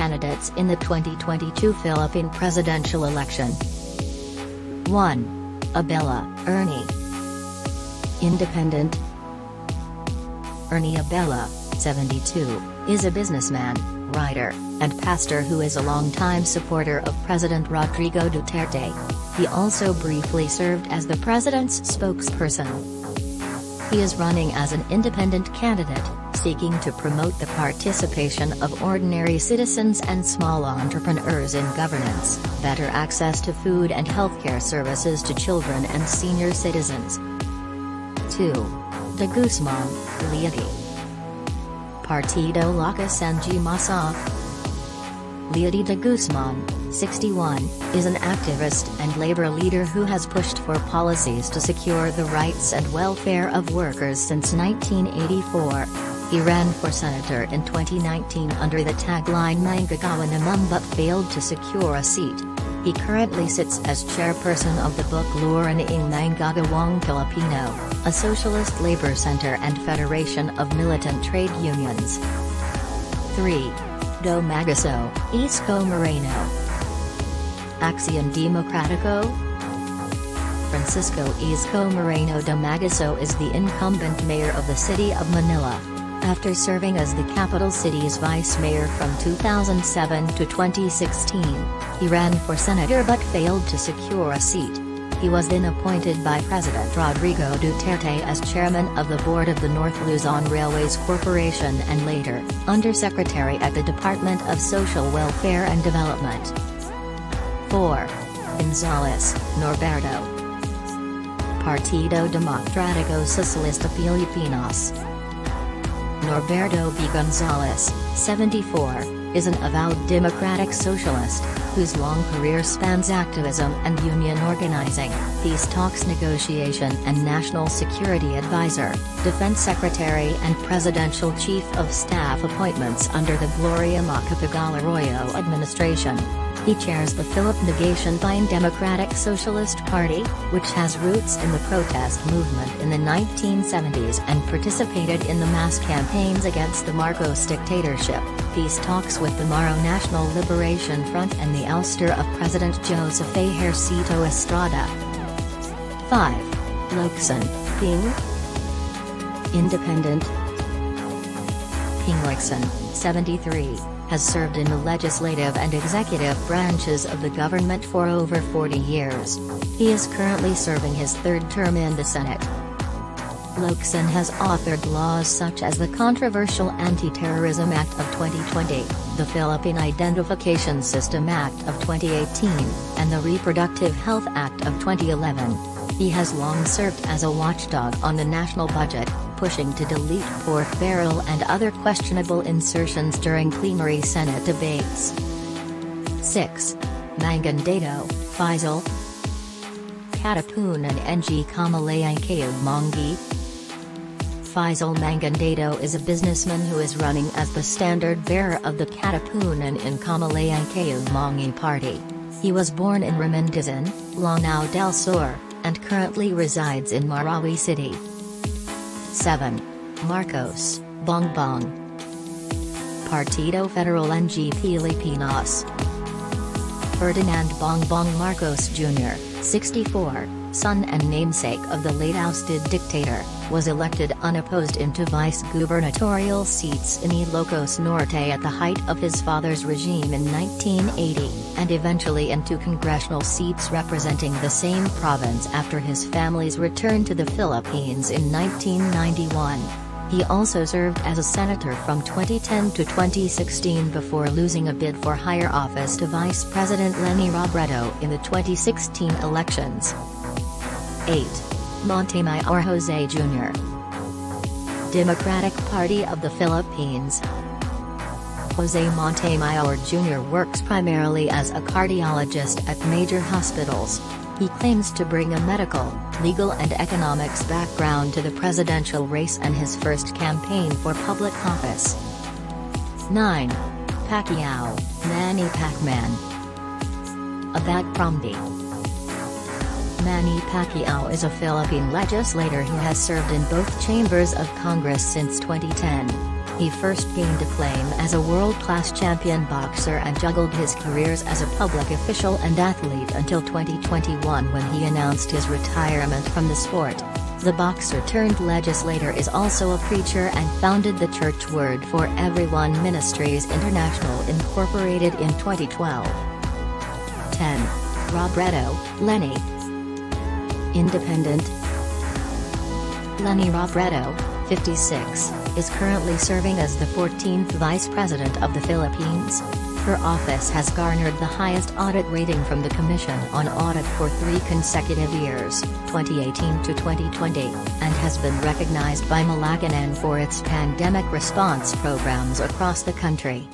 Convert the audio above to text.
candidates in the 2022 Philippine presidential election. 1. Abella, Ernie. Independent. Ernie Abella, 72, is a businessman, writer, and pastor who is a longtime supporter of President Rodrigo Duterte. He also briefly served as the president's spokesperson. He is running as an independent candidate, seeking to promote the participation of ordinary citizens and small entrepreneurs in governance, better access to food and healthcare services to children and senior citizens. 2. De Guzman, Leody. Partido Lakas NG Masa. Leody de Guzman, 61, is an activist and labor leader who has pushed for policies to secure the rights and welfare of workers since 1984. He ran for senator in 2019 under the tagline Manggagawa Naman but failed to secure a seat. He currently sits as chairperson of the Bukluran ng Manggagawang Filipino, a socialist labor center and federation of militant trade unions. 3. Domagoso, Isko Moreno. Aksyon Demokratiko? Francisco Isko Moreno Domagoso is the incumbent mayor of the city of Manila. After serving as the capital city's vice mayor from 2007 to 2016, he ran for senator but failed to secure a seat. He was then appointed by President Rodrigo Duterte as chairman of the board of the North Luzon Railways Corporation and later, undersecretary at the Department of Social Welfare and Development. 4. Gonzales, Norberto. Partido Democrático Socialista Pilipinos. Norberto B. Gonzales, 74, is an avowed democratic socialist, whose long career spans activism and union organizing, peace talks negotiation and national security advisor, defense secretary and presidential chief of staff appointments under the Gloria Macapagal Arroyo administration. He chairs the Philip Negation Democratic Socialist Party, which has roots in the protest movement in the 1970s and participated in the mass campaigns against the Marcos dictatorship, peace talks with the Moro National Liberation Front and the ouster of President Joseph Ejercito Estrada. 5. Lacson, Ping. Independent. Ping Lacson, 73 has served in the legislative and executive branches of the government for over 40 years. He is currently serving his third term in the Senate. Lacson has authored laws such as the controversial Anti-Terrorism Act of 2020, the Philippine Identification System Act of 2018, and the Reproductive Health Act of 2011. He has long served as a watchdog on the national budget, pushing to delete pork barrel and other questionable insertions during plenary Senate debates. 6. Mangondato, Faisal Katipunan NG Kamalayang Mongi Faisal Mangondato is a businessman who is running as the standard bearer of the Katipunan in Kamalayang Mongi party. He was born in Remendizan, Lanao del Sur, and currently resides in Marawi City. 7. Marcos, Bongbong. Partido Federal NG Pilipinos. Ferdinand Bongbong Marcos Jr., 64, son and namesake of the late ousted dictator, was elected unopposed into vice gubernatorial seats in Ilocos Norte at the height of his father's regime in 1980, and eventually into congressional seats representing the same province after his family's return to the Philippines in 1991. He also served as a senator from 2010 to 2016 before losing a bid for higher office to Vice President Leni Robredo in the 2016 elections. 8. Montemayor Jose Jr. Democratic Party of the Philippines Jose Montemayor Jr. works primarily as a cardiologist at major hospitals. He claims to bring a medical, legal and economics background to the presidential race and his first campaign for public office. 9. Pacquiao, Manny Pacman Abag Promdi Manny Pacquiao is a Philippine legislator who has served in both chambers of Congress since 2010. He first gained acclaim as a world-class champion boxer and juggled his careers as a public official and athlete until 2021 when he announced his retirement from the sport. The boxer turned legislator is also a preacher and founded the Church Word for Everyone Ministries International Incorporated in 2012. 10. Robredo, Leni. Independent Leni Robredo, 56, is currently serving as the 14th Vice President of the Philippines. Her office has garnered the highest audit rating from the Commission on Audit for three consecutive years, 2018 to 2020, and has been recognized by Malacañang for its pandemic response programs across the country.